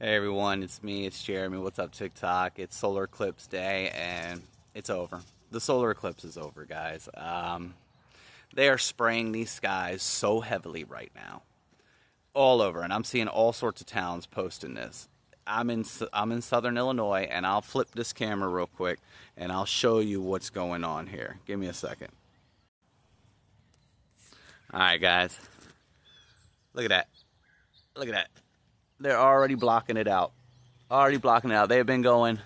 Hey everyone, it's me, it's Jeremy. What's up, TikTok? It's solar eclipse day and it's over. The solar eclipse is over, guys. Um, they are spraying these skies so heavily right now, all over, and I'm seeing all sorts of towns posting this. I'm in I'm in Southern Illinois, and I'll flip this camera real quick, and I'll show you what's going on here. Give me a second. All right, guys. Look at that. Look at that. They're already blocking it out. Already blocking it out. They've been going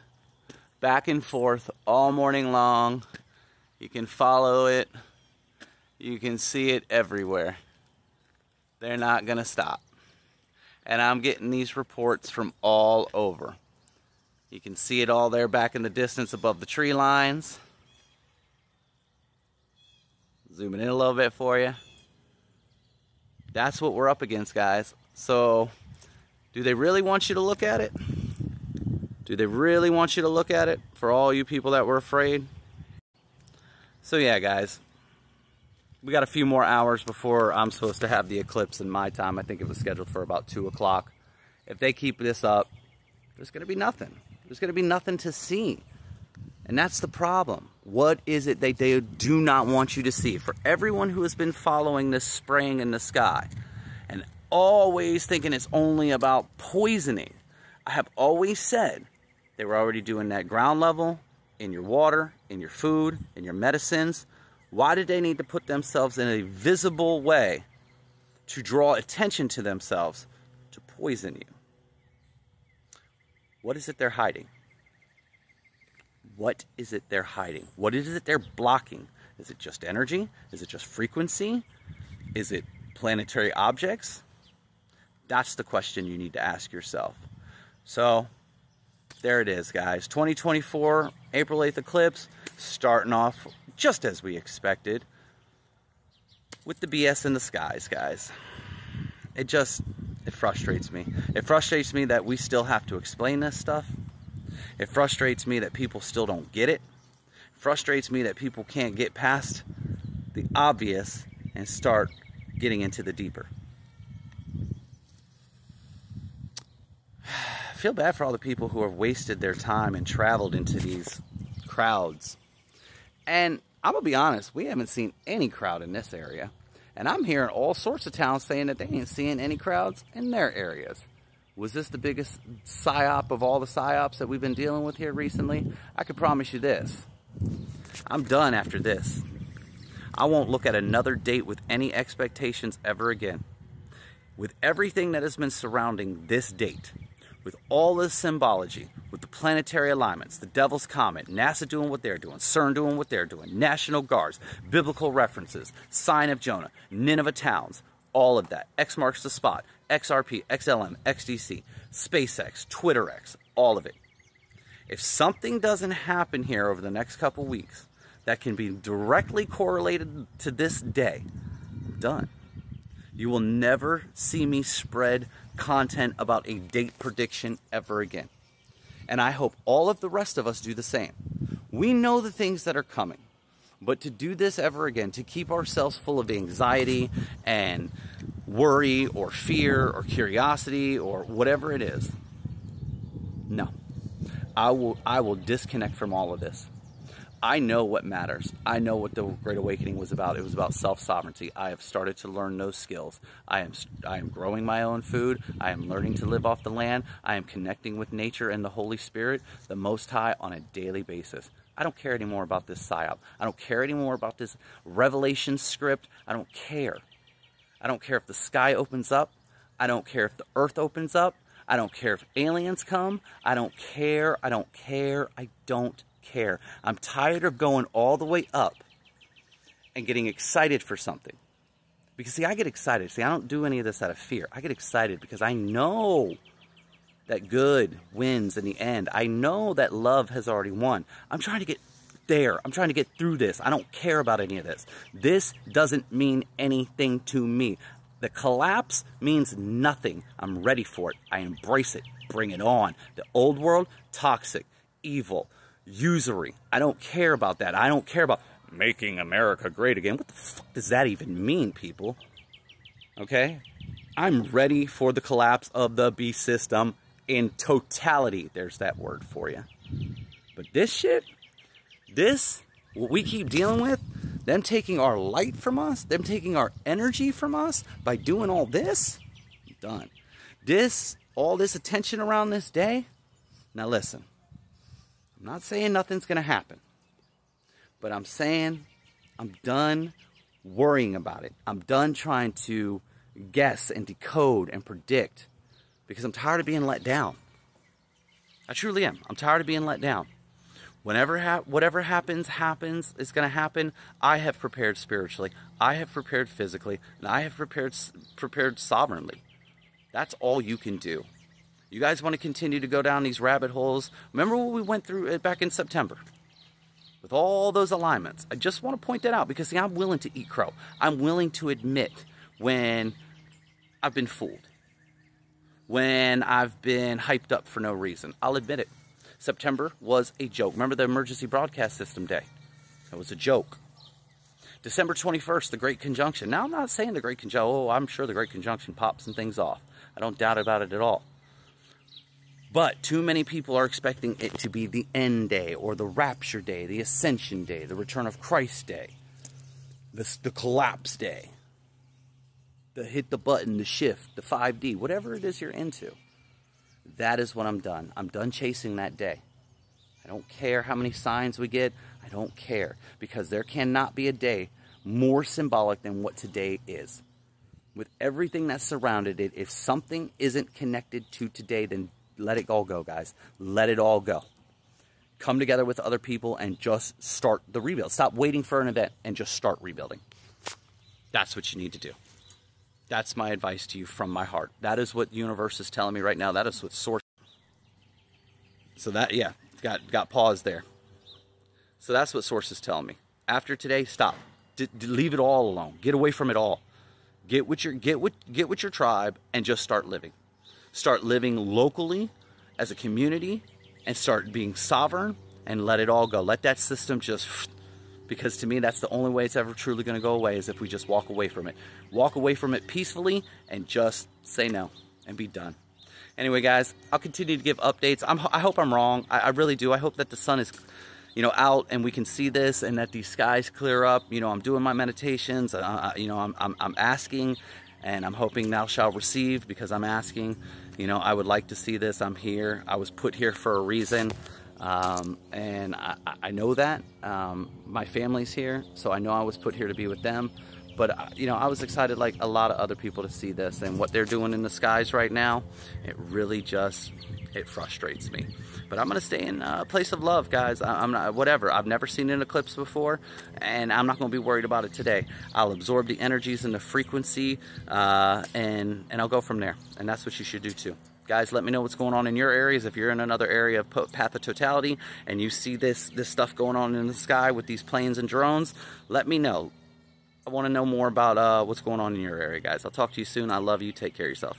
back and forth all morning long. You can follow it. You can see it everywhere. They're not going to stop. And I'm getting these reports from all over. You can see it all there back in the distance above the tree lines. Zooming in a little bit for you. That's what we're up against, guys. So, do they really want you to look at it? Do they really want you to look at it for all you people that were afraid? So, yeah, guys, we got a few more hours before I'm supposed to have the eclipse in my time. I think it was scheduled for about 2 o'clock. If they keep this up, there's going to be nothing. There's going to be nothing to see. And that's the problem. What is it that they do not want you to see? For everyone who has been following this spraying in the sky always thinking it's only about poisoning, I have always said they were already doing that ground level in your water, in your food, in your medicines. Why did they need to put themselves in a visible way to draw attention to themselves to poison you? What is it they're hiding? What is it they're hiding? What is it they're blocking? Is it just energy? Is it just frequency? Is it planetary objects? That's the question you need to ask yourself. So, there it is, guys. 2024 April 8th eclipse starting off just as we expected with the BS in the skies, guys. It just, it frustrates me. It frustrates me that we still have to explain this stuff. It frustrates me that people still don't get it. it frustrates me that people can't get past the obvious and start getting into the deeper. Feel bad for all the people who have wasted their time and traveled into these crowds. And I'm going to be honest, we haven't seen any crowd in this area. And I'm hearing all sorts of towns saying that they ain't seeing any crowds in their areas. Was this the biggest psyop of all the psyops that we've been dealing with here recently? I can promise you this. I'm done after this. I won't look at another date with any expectations ever again. With everything that has been surrounding this date, with all this symbology, with the planetary alignments, the Devil's Comet, NASA doing what they're doing, CERN doing what they're doing, National Guards, biblical references, Sign of Jonah, Nineveh Towns, all of that. X marks the spot, XRP, XLM, XDC, SpaceX, TwitterX, all of it. If something doesn't happen here over the next couple weeks that can be directly correlated to this day, done. You will never see me spread content about a date prediction ever again. And I hope all of the rest of us do the same. We know the things that are coming. But to do this ever again, to keep ourselves full of anxiety and worry or fear or curiosity or whatever it is, no. I will I will disconnect from all of this. I know what matters. I know what the Great Awakening was about. It was about self-sovereignty. I have started to learn those skills. I am I am growing my own food. I am learning to live off the land. I am connecting with nature and the Holy Spirit, the Most High, on a daily basis. I don't care anymore about this psyop. I don't care anymore about this revelation script. I don't care. I don't care if the sky opens up. I don't care if the earth opens up. I don't care if aliens come. I don't care. I don't care. I don't care. I'm tired of going all the way up and getting excited for something. Because, see, I get excited. See, I don't do any of this out of fear. I get excited because I know that good wins in the end. I know that love has already won. I'm trying to get there. I'm trying to get through this. I don't care about any of this. This doesn't mean anything to me. The collapse means nothing. I'm ready for it. I embrace it. Bring it on. The old world, toxic, evil usury. I don't care about that. I don't care about making America great again. What the fuck does that even mean, people? Okay? I'm ready for the collapse of the beast system in totality. There's that word for you. But this shit, this, what we keep dealing with, them taking our light from us, them taking our energy from us by doing all this, done. This, all this attention around this day. Now listen, I'm not saying nothing's going to happen, but I'm saying I'm done worrying about it. I'm done trying to guess and decode and predict because I'm tired of being let down. I truly am. I'm tired of being let down. Whenever ha- whatever happens, happens. It's going to happen. I have prepared spiritually. I have prepared physically, and I have prepared prepared sovereignly. That's all you can do. You guys want to continue to go down these rabbit holes? Remember what we went through uh, back in September with all those alignments. I just want to point that out because see, I'm willing to eat crow. I'm willing to admit when I've been fooled, when I've been hyped up for no reason. I'll admit it. September was a joke. Remember the emergency broadcast system day? That was a joke. December 21st, the Great Conjunction. Now, I'm not saying the Great Conjunction, oh, I'm sure the Great Conjunction pops some things off. I don't doubt about it at all. But too many people are expecting it to be the end day or the rapture day, the ascension day, the return of Christ day, the, the collapse day, the hit the button, the shift, the 5D, whatever it is you're into. That is what I'm done. I'm done chasing that day. I don't care how many signs we get. I don't care because there cannot be a day more symbolic than what today is. With everything that surrounded it, if something isn't connected to today, then let it all go, guys. Let it all go. Come together with other people and just start the rebuild. Stop waiting for an event and just start rebuilding. That's what you need to do. That's my advice to you from my heart. That is what the universe is telling me right now. That is what source. So that yeah, got got pause there. So that's what source is telling me. After today, stop. D- leave it all alone. Get away from it all. Get with your get with get with your tribe and just start living. Start living locally as a community and start being sovereign and let it all go. Let that system just because to me that's the only way it's ever truly going to go away is if we just walk away from it. Walk away from it peacefully and just say no and be done. Anyway guys i'll continue to give updates. I'm, i hope i'm wrong. I, I really do. I hope that the sun is you know out and we can see this and that these skies clear up. You know i'm doing my meditations. Uh, you know I'm, I'm, I'm asking and i'm hoping thou shall receive because i'm asking you know i would like to see this i'm here i was put here for a reason um, and I, I, know that. Um, my family's here, so I know I was put here to be with them. But, uh, you know, I was excited like a lot of other people to see this and what they're doing in the skies right now. It really just, it frustrates me. But I'm going to stay in a place of love, guys. I, am not, whatever. I've never seen an eclipse before, and I'm not going to be worried about it today. I'll absorb the energies and the frequency, uh, and, and I'll go from there. And that's what you should do too. Guys, let me know what's going on in your areas. If you're in another area of path of totality and you see this, this stuff going on in the sky with these planes and drones, let me know. I want to know more about uh, what's going on in your area, guys. I'll talk to you soon. I love you. Take care of yourself.